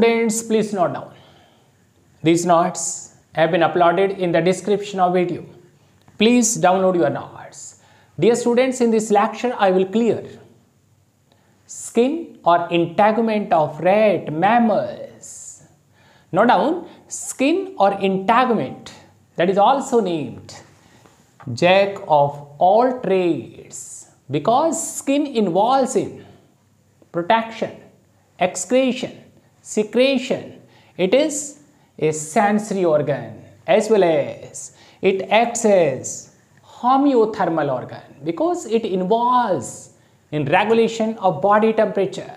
Students, please note down. These notes have been uploaded in the description of video. Please download your notes. Dear students, in this lecture, I will clear skin or integument of rat mammals. Note down skin or integument that is also named jack of all trades because skin involves in protection, excretion, secretion. It is a sensory organ as well as it acts as homeothermal organ because it involves in regulation of body temperature.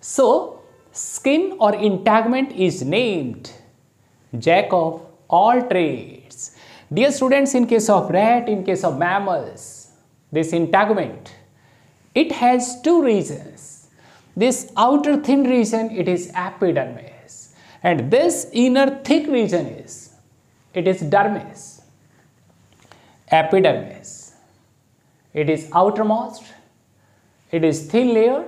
So, skin or integument is named jack of all trades. Dear students, in case of rat, in case of mammals, this integument, it has two regions. This outer thin region, it is epidermis. And this inner thick region is, it is dermis, epidermis. It is outermost, it is thin layer.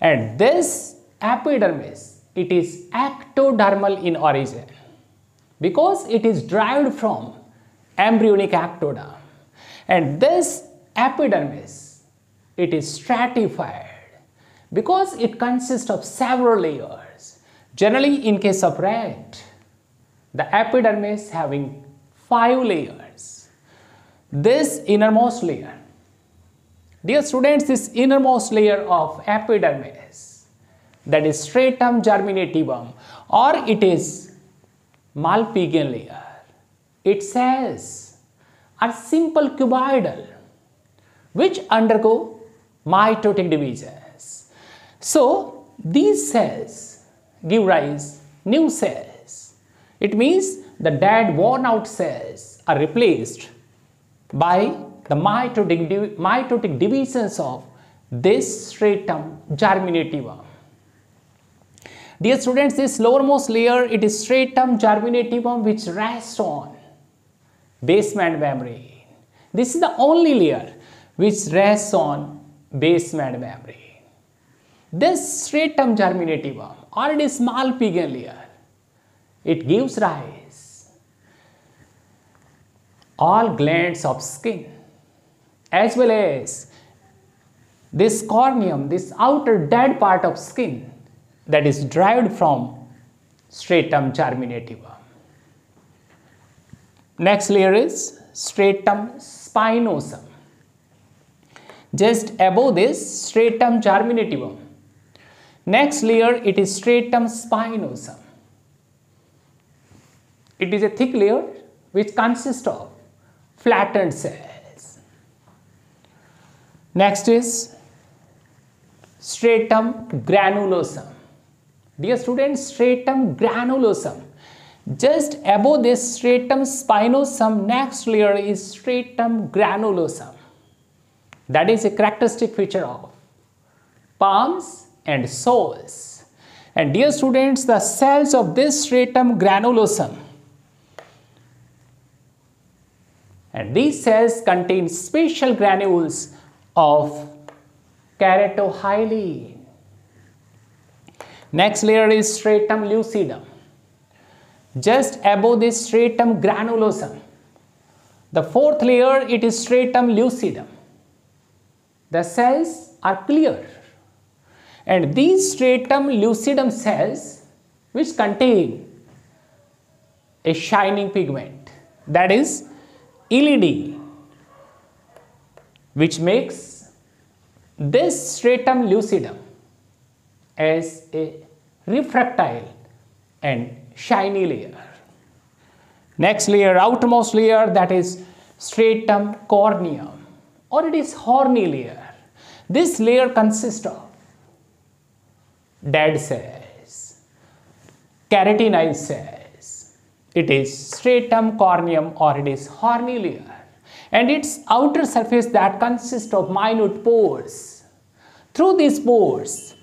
And this epidermis, it is ectodermal in origin. Because it is derived from embryonic ectoderm. And this epidermis it is stratified because it consists of several layers generally in case of rat the epidermis having five layers this innermost layer dear students this innermost layer of epidermis that is stratum germinativum or it is Malpighian layer. It cells are simple cuboidal which undergo mitotic divisions. So these cells give rise new cells. It means the dead worn out cells are replaced by the mitotic, mitotic divisions of this stratum germinativum. Dear students, this lowermost layer, it is stratum germinativum which rests on basement membrane. This is the only layer which rests on basement membrane. This stratum germinativum or small Malpighian layer, it gives rise all glands of skin as well as this corneum, this outer dead part of skin that is derived from stratum germinativum. Next layer is stratum spinosum. Just above this stratum germinativum. Next layer it is stratum spinosum. It is a thick layer which consists of flattened cells. Next is stratum granulosum. Dear students, stratum granulosum. Just above this stratum spinosum, next layer is stratum granulosum. That is a characteristic feature of palms and soles. And dear students, the cells of this stratum granulosum and these cells contain special granules of keratohyalin. Next layer is stratum lucidum. Just above this stratum granulosum. The fourth layer it is stratum lucidum. The cells are clear and these stratum lucidum cells which contain a shining pigment that is eleidin which makes this stratum lucidum as a refractile and shiny layer. Next layer, outermost layer that is stratum corneum or it is horny layer. This layer consists of dead cells, keratinized cells. It is stratum corneum or it is horny layer and its outer surface that consists of minute pores. Through these pores,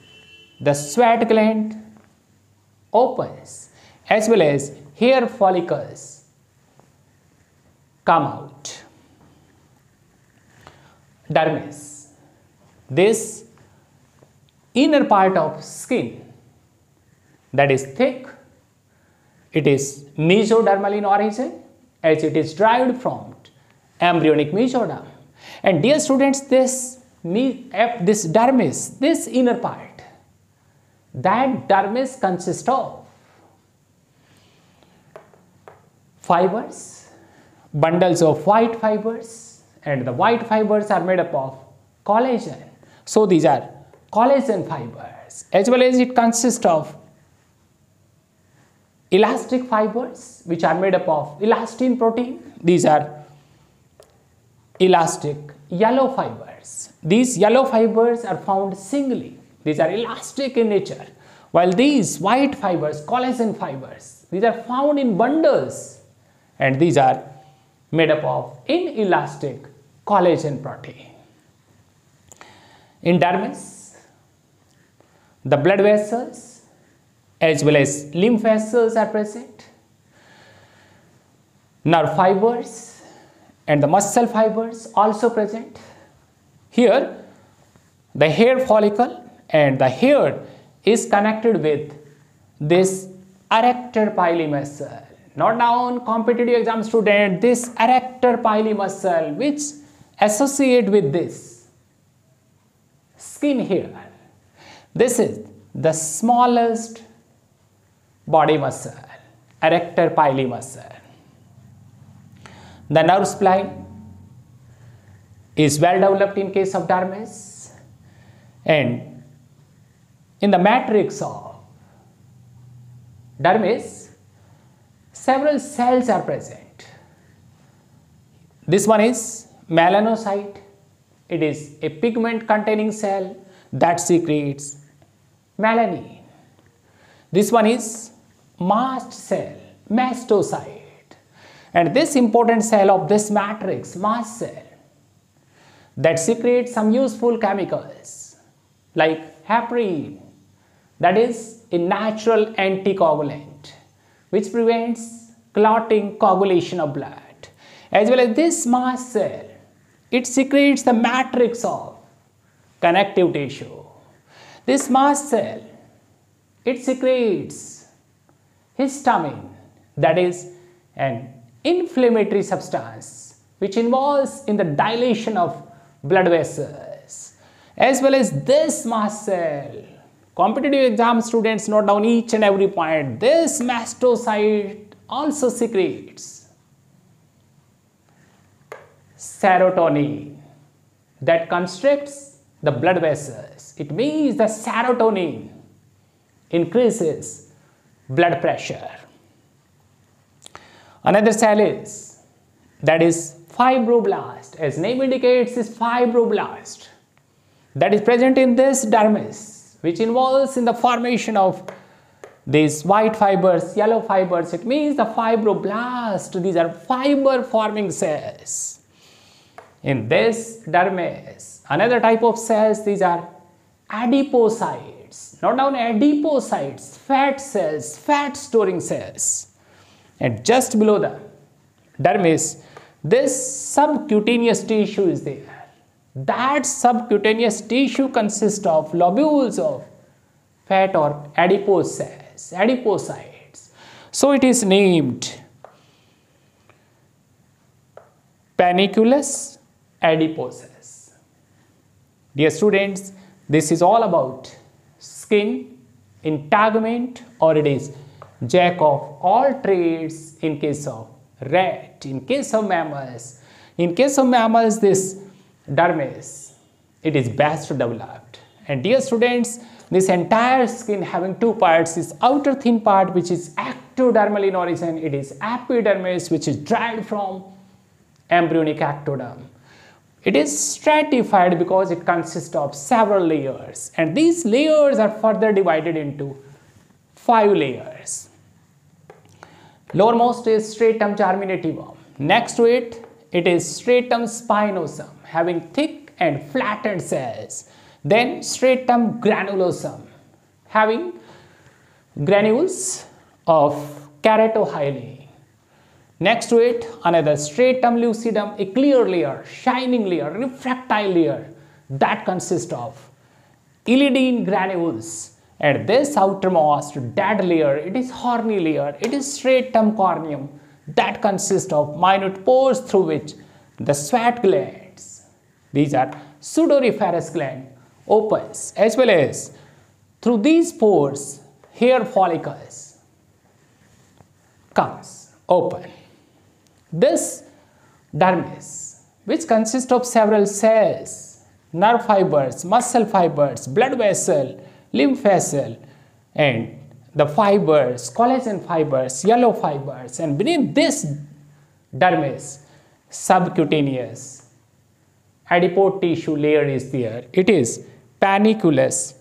the sweat gland opens as well as hair follicles come out. Dermis. This inner part of skin that is thick. It is mesodermal in origin as it is derived from embryonic mesoderm. And dear students, this, this dermis, this inner part, that dermis consists of fibers, bundles of white fibers and the white fibers are made up of collagen. So these are collagen fibers as well as it consists of elastic fibers which are made up of elastin protein. These are elastic yellow fibers. These yellow fibers are found singly. These are elastic in nature. While these white fibers, collagen fibers, these are found in bundles and these are made up of inelastic collagen protein. In dermis, the blood vessels as well as lymph vessels are present. Nerve fibers and the muscle fibers also present. Here, the hair follicle and the hair is connected with this erector pili muscle. Not down competitive exam student, this erector pili muscle which associate with this skin here. This is the smallest body muscle, erector pili muscle. The nerve spline is well developed in case of dermis and in the matrix of dermis, several cells are present. This one is melanocyte. It is a pigment containing cell that secretes melanin. This one is mast cell, mastocyte. And this important cell of this matrix, mast cell, that secretes some useful chemicals like heparin, that is a natural anticoagulant which prevents clotting coagulation of blood as well as this mast cell it secretes the matrix of connective tissue this mast cell it secretes histamine that is an inflammatory substance which involves in the dilation of blood vessels as well as this mast cell Competitive exam students note down each and every point. This mastocyte also secretes serotonin that constricts the blood vessels. It means the serotonin increases blood pressure. Another cell is that is fibroblast as name indicates is fibroblast that is present in this dermis which involves in the formation of these white fibers, yellow fibers. It means the fibroblast. These are fiber forming cells. In this dermis, another type of cells, these are adipocytes. Not down adipocytes, fat cells, fat storing cells. And just below the dermis, this subcutaneous tissue is there. That subcutaneous tissue consists of lobules of fat or adipose cells, adipocytes. So it is named panniculus adiposus. Dear students, this is all about skin integument or it is jack of all trades in case of rat, in case of mammals. In case of mammals, this dermis, it is best developed. And dear students, this entire skin having two parts is outer thin part which is ectodermal in origin, it is epidermis which is derived from embryonic ectoderm. It is stratified because it consists of several layers and these layers are further divided into five layers. Lowermost is stratum germinativum. Next to it, it is stratum spinosum having thick and flattened cells. Then stratum granulosum having granules of keratohyalin. Next to it, another stratum lucidum, a clear layer, shining layer, refractile layer that consists of eleidin granules And this outermost dead layer, it is horny layer, it is stratum corneum that consists of minute pores through which the sweat glands, these are sudoriferous gland, opens as well as through these pores hair follicles comes open. This dermis, which consists of several cells, nerve fibers, muscle fibers, blood vessel, lymph vessel, and the fibers, collagen fibers, yellow fibers, and beneath this dermis, subcutaneous adipose tissue layer is there. It is panniculus